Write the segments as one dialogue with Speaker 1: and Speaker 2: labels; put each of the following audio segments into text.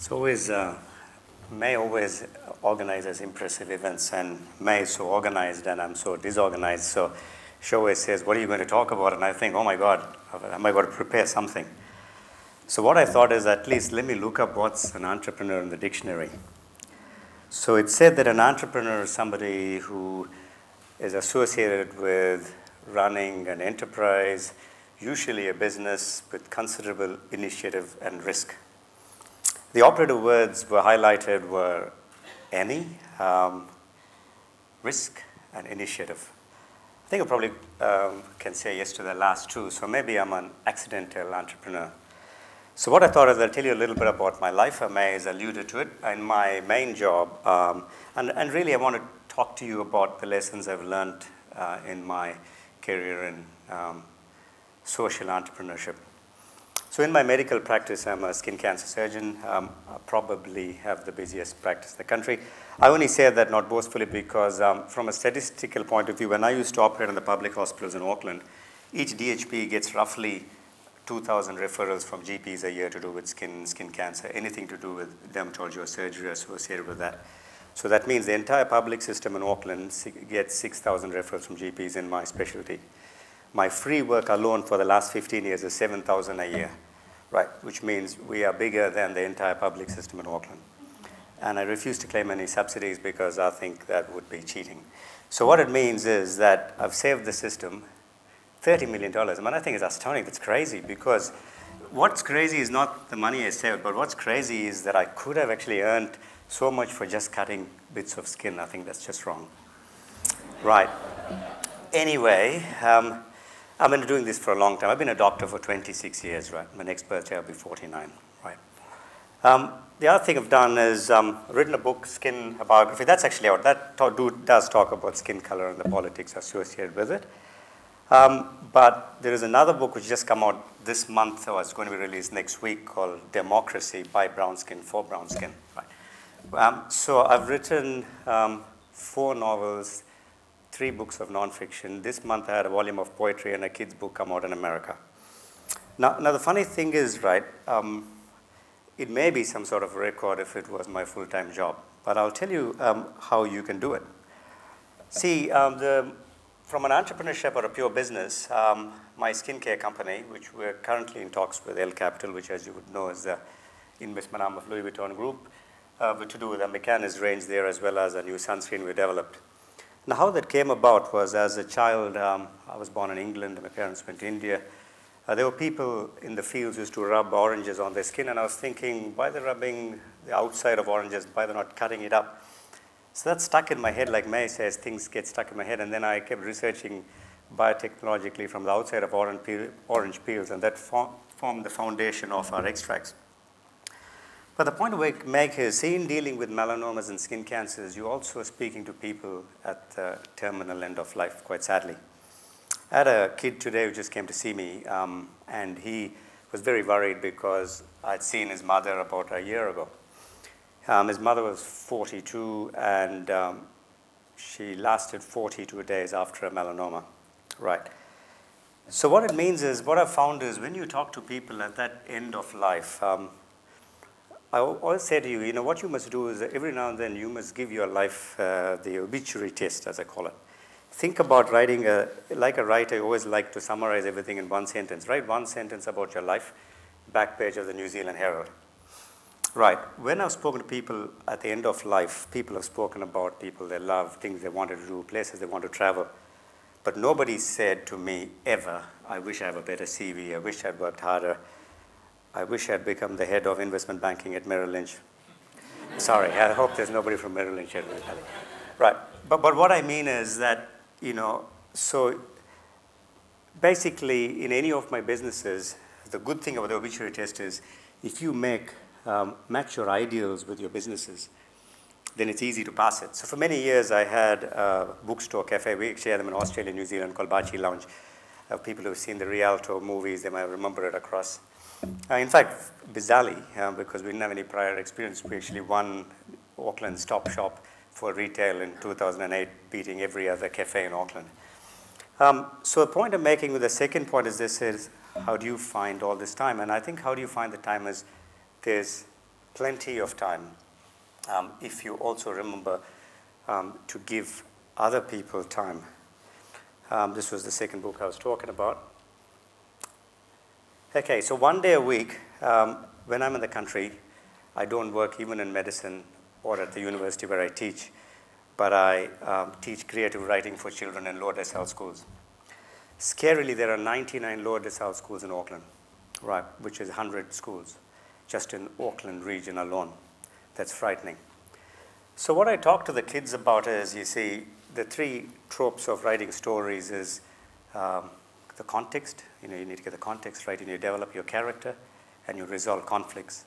Speaker 1: It's always, uh, May always organizes impressive events, and May is so organized, and I'm so disorganized. So she always says, What are you going to talk about? And I think, Oh my God, am I going to prepare something? So, what I thought is at least let me look up what's an entrepreneur in the dictionary. So, it said that an entrepreneur is somebody who is associated with running an enterprise, usually a business with considerable initiative and risk. The operative words were highlighted were any, um, risk, and initiative. I think I probably um, can say yes to the last two, so maybe I'm an accidental entrepreneur. So what I thought is I'll tell you a little bit about my life. I may have alluded to it in my main job, um, and, and really I want to talk to you about the lessons I've learned uh, in my career in um, social entrepreneurship. So in my medical practice, I'm a skin cancer surgeon. Um, I probably have the busiest practice in the country. I only say that not boastfully because um, from a statistical point of view, when I used to operate in the public hospitals in Auckland, each DHB gets roughly 2,000 referrals from GPs a year to do with skin, skin cancer, anything to do with dermatology or surgery associated with that. So that means the entire public system in Auckland gets 6,000 referrals from GPs in my specialty. My free work alone for the last 15 years is 7,000 a year, right? Which means we are bigger than the entire public system in Auckland. And I refuse to claim any subsidies because I think that would be cheating. So what it means is that I've saved the system $30 million. I mean, I think it's astounding. It's crazy because what's crazy is not the money I saved, but what's crazy is that I could have actually earned so much for just cutting bits of skin. I think that's just wrong. Right. Anyway, um, I've been doing this for a long time. I've been a doctor for 26 years, right? My next birthday, I'll be 49, right? Um, the other thing I've done is um, written a book, Skin a Biography. That's actually out. That talk, do, does talk about skin color and the politics associated with it. Um, but there is another book which just come out this month, or it's going to be released next week, called Democracy by Brown Skin for Brown Skin. Right. Um, so I've written um, four novels three books of nonfiction. This month I had a volume of poetry and a kid's book come out in America. Now, now the funny thing is, right, um, it may be some sort of record if it was my full-time job, but I'll tell you um, how you can do it. See, um, the, from an entrepreneurship or a pure business, um, my skincare company, which we're currently in talks with L Capital, which as you would know is the investment arm of Louis Vuitton Group, uh, to do with a Mechanis range there as well as a new sunscreen we developed. Now, how that came about was as a child, um, I was born in England, my parents went to India. Uh, there were people in the fields used to rub oranges on their skin, and I was thinking, why they're rubbing the outside of oranges, why they're not cutting it up? So that stuck in my head, like May says, things get stuck in my head, and then I kept researching biotechnologically from the outside of orange, peel, orange peels, and that formed the foundation of our extracts. But the point I make is, in dealing with melanomas and skin cancers, you're also speaking to people at the terminal end of life, quite sadly. I had a kid today who just came to see me, um, and he was very worried because I'd seen his mother about a year ago. Um, his mother was 42, and um, she lasted 42 days after a melanoma. Right. So what it means is, what I've found is when you talk to people at that end of life, um, I always say to you, you know, what you must do is every now and then you must give your life uh, the obituary test, as I call it. Think about writing a, like a writer, you always like to summarize everything in one sentence. Write one sentence about your life, back page of the New Zealand Herald. Right. When I've spoken to people at the end of life, people have spoken about people they love, things they wanted to do, places they want to travel. But nobody said to me ever, I wish I have a better CV, I wish I'd worked harder. I wish I'd become the head of investment banking at Merrill Lynch. Sorry, I hope there's nobody from Merrill Lynch here. Right. But, but what I mean is that, you know, so basically in any of my businesses, the good thing about the obituary test is if you make, um, match your ideals with your businesses, then it's easy to pass it. So for many years, I had a bookstore cafe. We actually had them in Australia, New Zealand, called Baci Lounge. Uh, people who've seen the Rialto movies, they might remember it across uh, in fact, bizarrely, uh, because we didn't have any prior experience, we actually won Auckland's top shop for retail in 2008, beating every other cafe in Auckland. Um, so the point I'm making with the second point is this is, how do you find all this time? And I think how do you find the time is there's plenty of time um, if you also remember um, to give other people time. Um, this was the second book I was talking about. Okay, so one day a week, um, when I'm in the country, I don't work even in medicine or at the university where I teach, but I um, teach creative writing for children in Lower Decile schools. Scarily, there are 99 Lower Decile schools in Auckland, right, which is 100 schools just in Auckland region alone. That's frightening. So what I talk to the kids about is, you see, the three tropes of writing stories is um, the context. You know, you need to get the context right, and you develop your character, and you resolve conflicts.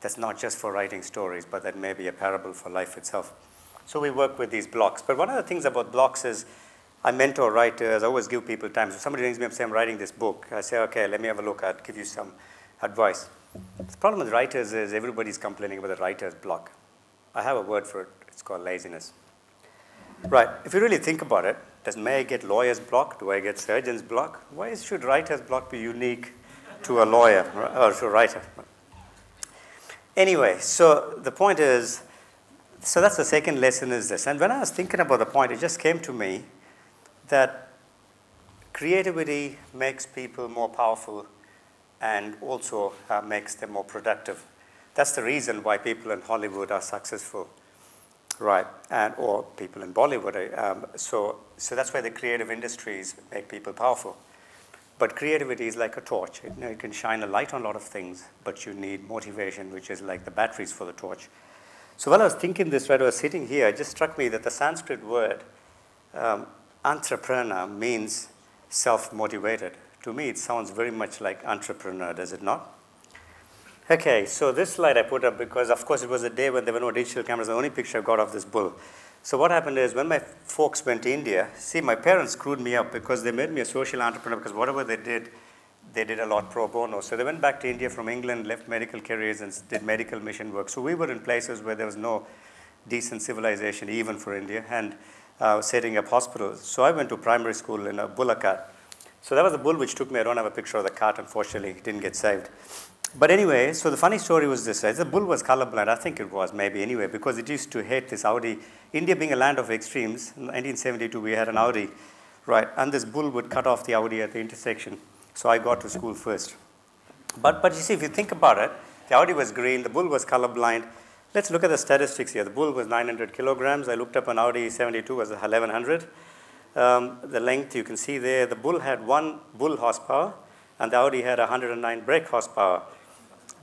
Speaker 1: That's not just for writing stories, but that may be a parable for life itself. So we work with these blocks. But one of the things about blocks is I mentor writers. I always give people time. So somebody rings me up and says, I'm writing this book. I say, okay, let me have a look at give you some advice. The problem with writers is everybody's complaining about the writer's block. I have a word for it. It's called laziness. Right. If you really think about it, does May I get lawyer's block? Do I get surgeon's block? Why should writer's block be unique to a lawyer or to a writer? Anyway, so the point is, so that's the second lesson is this. And when I was thinking about the point, it just came to me that creativity makes people more powerful and also uh, makes them more productive. That's the reason why people in Hollywood are successful, right? And or people in Bollywood. Um, so, so that's why the creative industries make people powerful. But creativity is like a torch. It, you, know, it can shine a light on a lot of things, but you need motivation, which is like the batteries for the torch. So while I was thinking this, while I was sitting here, it just struck me that the Sanskrit word um, entrepreneur means self-motivated. To me, it sounds very much like entrepreneur, does it not? Okay, so this slide I put up because, of course, it was a day when there were no digital cameras. The only picture I got of this bull. So what happened is when my folks went to India, see, my parents screwed me up because they made me a social entrepreneur because whatever they did, they did a lot pro bono. So they went back to India from England, left medical careers, and did medical mission work. So we were in places where there was no decent civilization, even for India, and uh, setting up hospitals. So I went to primary school in a bullock cart. So that was the bull which took me. I don't have a picture of the cart, unfortunately. It didn't get saved. But anyway, so the funny story was this. The bull was colorblind. I think it was, maybe anyway, because it used to hate this Audi. India being a land of extremes, in 1972 we had an Audi, right? And this bull would cut off the Audi at the intersection. So I got to school first. But, but you see, if you think about it, the Audi was green, the bull was colorblind. Let's look at the statistics here. The bull was 900 kilograms. I looked up an Audi 72 was 1100. Um, the length you can see there, the bull had one bull horsepower, and the Audi had 109 brake horsepower.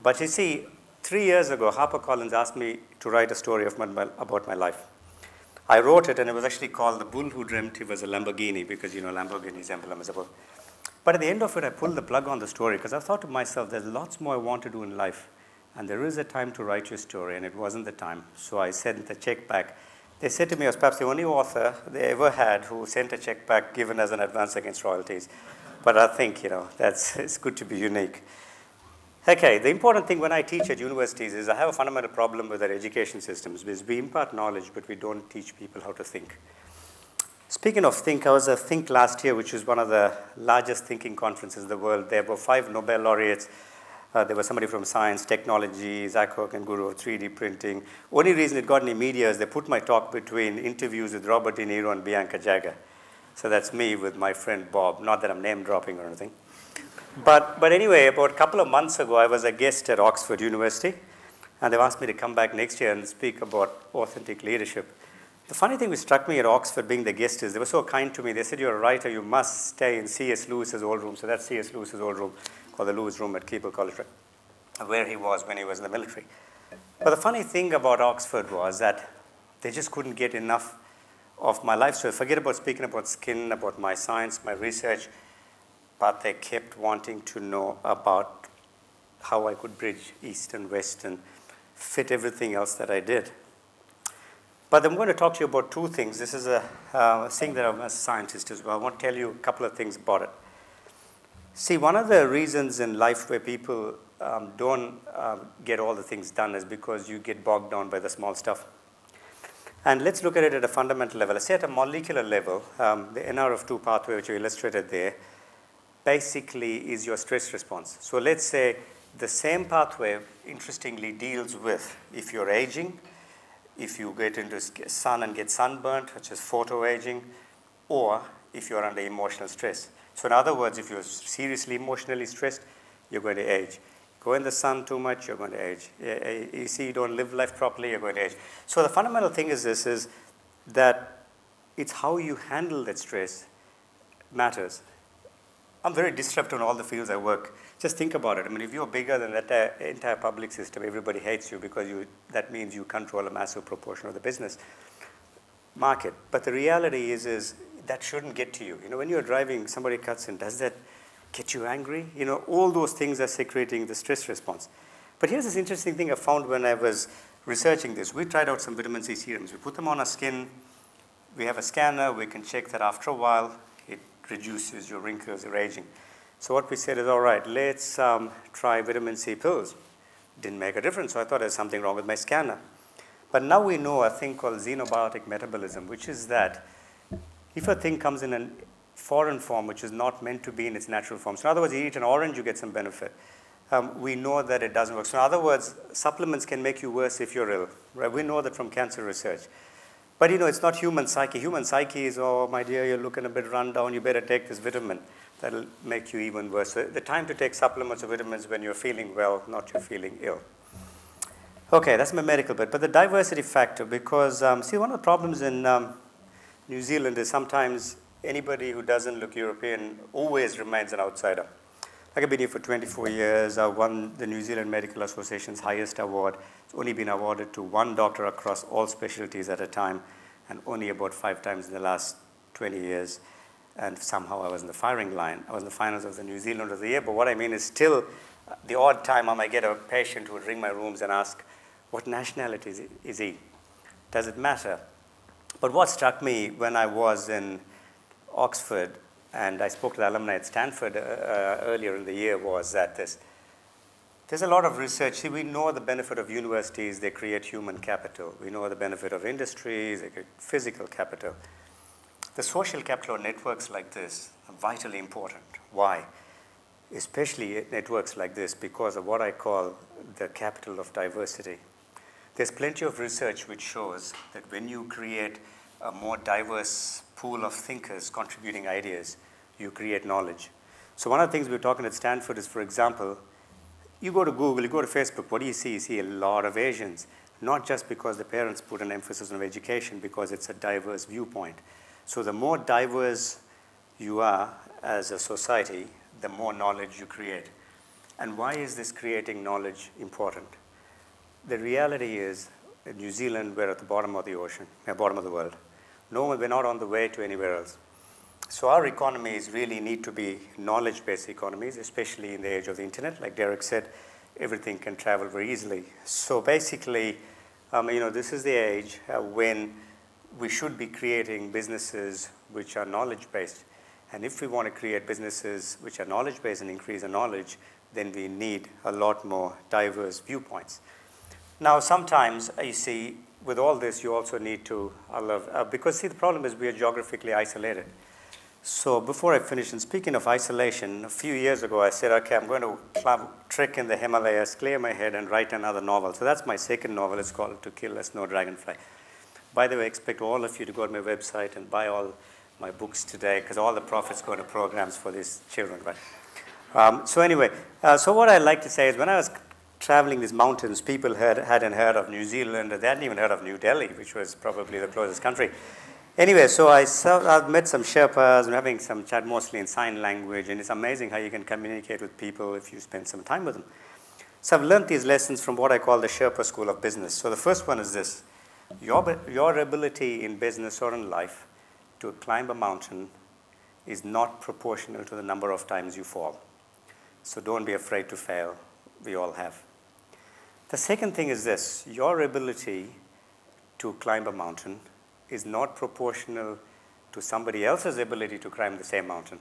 Speaker 1: But you see, three years ago, HarperCollins asked me to write a story of my, about my life. I wrote it, and it was actually called The Bull Who Dreamt He Was a Lamborghini, because, you know, Lamborghini's emblem is a bull. But at the end of it, I pulled the plug on the story, because I thought to myself, there's lots more I want to do in life, and there is a time to write your story, and it wasn't the time. So I sent the check back. They said to me I was perhaps the only author they ever had who sent a check back given as an advance against royalties. But I think, you know, that's, it's good to be unique. Okay, the important thing when I teach at universities is I have a fundamental problem with our education systems because we impart knowledge, but we don't teach people how to think. Speaking of think, I was at Think last year, which was one of the largest thinking conferences in the world. There were five Nobel laureates. Uh, there was somebody from science, technology, Zach Zack and Guru of 3D printing. Only reason it got any media is they put my talk between interviews with Robert De Niro and Bianca Jagger. So that's me with my friend Bob. Not that I'm name dropping or anything. But, but anyway, about a couple of months ago, I was a guest at Oxford University, and they've asked me to come back next year and speak about authentic leadership. The funny thing which struck me at Oxford being the guest is they were so kind to me. They said, You're a writer, you must stay in C.S. Lewis's old room. So that's C.S. Lewis's old room, called the Lewis Room at Keble College, where he was when he was in the military. But the funny thing about Oxford was that they just couldn't get enough of my life. So forget about speaking about skin, about my science, my research but they kept wanting to know about how I could bridge East and West and fit everything else that I did. But I'm going to talk to you about two things. This is a uh, thing that I'm a scientist as well. I want to tell you a couple of things about it. See, one of the reasons in life where people um, don't um, get all the things done is because you get bogged down by the small stuff. And let's look at it at a fundamental level. Let's say at a molecular level, um, the NRF2 pathway, which you illustrated there, basically is your stress response. So let's say the same pathway, interestingly, deals with if you're aging, if you get into sun and get sunburnt, which is photoaging, or if you're under emotional stress. So, in other words, if you're seriously emotionally stressed, you're going to age. Go in the sun too much, you're going to age. Eh, eh, you see, you don't live life properly, you're going to age. So, the fundamental thing is this: is that it's how you handle that stress matters. I'm very disruptive in all the fields I work. Just think about it. I mean, if you're bigger than that uh, entire public system, everybody hates you because you, that means you control a massive proportion of the business market. But the reality is, is that shouldn't get to you. You know, when you're driving, somebody cuts in, does that get you angry? You know, all those things are secreting the stress response. But here's this interesting thing I found when I was researching this. We tried out some vitamin C serums. We put them on our skin. We have a scanner. We can check that after a while reduces your wrinkles, your aging. So what we said is, all right, let's um, try vitamin C pills. Didn't make a difference, so I thought there's something wrong with my scanner. But now we know a thing called xenobiotic metabolism, which is that if a thing comes in a foreign form, which is not meant to be in its natural form, so in other words, you eat an orange, you get some benefit. Um, we know that it doesn't work. So in other words, supplements can make you worse if you're ill. Right? We know that from cancer research. But you know, it's not human psyche. Human psyche is, oh, my dear, you're looking a bit run down, you better take this vitamin. That'll make you even worse. The time to take supplements or vitamins when you're feeling well, not you're feeling ill. Okay, that's my medical bit. But the diversity factor, because, um, see, one of the problems in um, New Zealand is sometimes anybody who doesn't look European always remains an outsider. Like I've been here for 24 years. I won the New Zealand Medical Association's highest award. It's only been awarded to one doctor across all specialties at a time, and only about five times in the last 20 years. And somehow I was in the firing line. I was in the finals of the New Zealand of the Year. But what I mean is still the odd time I might get a patient who would ring my rooms and ask, what nationality is he? Does it matter? But what struck me when I was in Oxford and I spoke to the alumni at Stanford uh, uh, earlier in the year, was that this, there's a lot of research. See, we know the benefit of universities, they create human capital. We know the benefit of industries, they create physical capital. The social capital networks like this are vitally important. Why? Especially networks like this because of what I call the capital of diversity. There's plenty of research which shows that when you create a more diverse pool of thinkers contributing ideas, you create knowledge. So one of the things we are talking at Stanford is, for example, you go to Google, you go to Facebook, what do you see? You see a lot of Asians, not just because the parents put an emphasis on education, because it's a diverse viewpoint. So the more diverse you are as a society, the more knowledge you create. And why is this creating knowledge important? The reality is, in New Zealand, we're at the bottom of the ocean, at the bottom of the world. No, we're not on the way to anywhere else. So our economies really need to be knowledge-based economies, especially in the age of the internet. Like Derek said, everything can travel very easily. So basically, um, you know, this is the age uh, when we should be creating businesses which are knowledge-based. And if we want to create businesses which are knowledge-based and increase the knowledge, then we need a lot more diverse viewpoints. Now, sometimes you see with all this, you also need to, love, uh, because see, the problem is we are geographically isolated. So before I finish, and speaking of isolation, a few years ago I said, okay, I'm going to climb, trek in the Himalayas, clear my head, and write another novel. So that's my second novel. It's called To Kill a Snow Dragonfly. By the way, I expect all of you to go to my website and buy all my books today, because all the profits go to programs for these children, right? Um, so anyway, uh, so what I like to say is when I was traveling these mountains, people had, hadn't heard of New Zealand, they hadn't even heard of New Delhi, which was probably the closest country. Anyway, so I saw, I've met some Sherpas, I'm having some chat mostly in sign language, and it's amazing how you can communicate with people if you spend some time with them. So I've learned these lessons from what I call the Sherpa School of Business. So the first one is this your, your ability in business or in life to climb a mountain is not proportional to the number of times you fall. So don't be afraid to fail. We all have. The second thing is this your ability to climb a mountain is not proportional to somebody else's ability to climb the same mountain.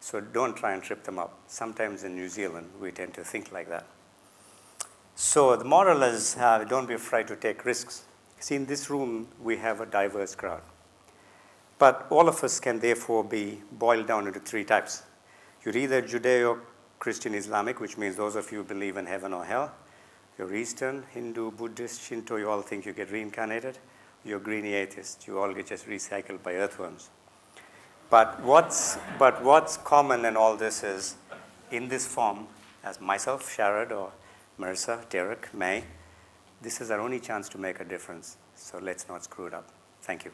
Speaker 1: So don't try and trip them up. Sometimes in New Zealand, we tend to think like that. So the moral is uh, don't be afraid to take risks. See, in this room, we have a diverse crowd. But all of us can therefore be boiled down into three types. You're either Judeo Christian Islamic, which means those of you who believe in heaven or hell. You're Eastern, Hindu, Buddhist, Shinto, you all think you get reincarnated. You're greeny atheist, you all get just recycled by earthworms. But what's, but what's common in all this is, in this form, as myself, Sharad, or Marissa, Derek, May, this is our only chance to make a difference. So let's not screw it up. Thank you.